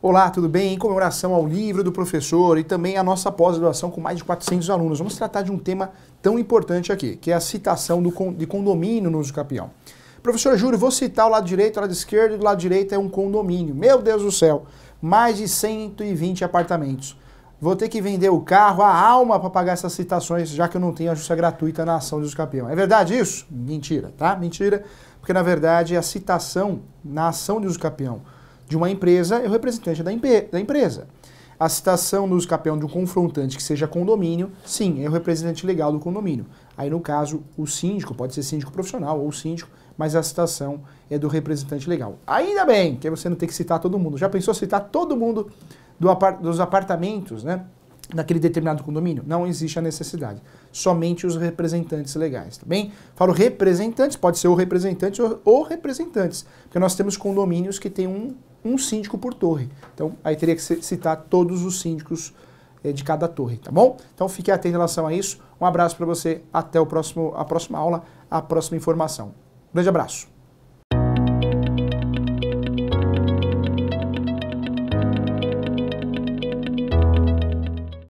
Olá, tudo bem? Em comemoração ao livro do professor e também a nossa pós-graduação com mais de 400 alunos, vamos tratar de um tema tão importante aqui, que é a citação do, de condomínio no uso capião. Professor Júlio, vou citar o lado direito, o lado esquerdo, e do lado direito é um condomínio. Meu Deus do céu, mais de 120 apartamentos. Vou ter que vender o carro, a alma para pagar essas citações, já que eu não tenho a justiça gratuita na ação de uso capião. É verdade isso? Mentira, tá? Mentira, porque na verdade a citação na ação de uso capião de uma empresa é o representante da, da empresa. A citação no escapeão de um confrontante que seja condomínio, sim, é o representante legal do condomínio. Aí, no caso, o síndico, pode ser síndico profissional ou síndico, mas a citação é do representante legal. Ainda bem que você não tem que citar todo mundo. Já pensou citar todo mundo do apart dos apartamentos, né? naquele determinado condomínio? Não existe a necessidade. Somente os representantes legais, tá bem? Falo representantes, pode ser o representante ou, ou representantes, porque nós temos condomínios que tem um, um síndico por torre. Então, aí teria que citar todos os síndicos eh, de cada torre, tá bom? Então, fique atento em relação a isso. Um abraço para você, até o próximo, a próxima aula, a próxima informação. Grande abraço.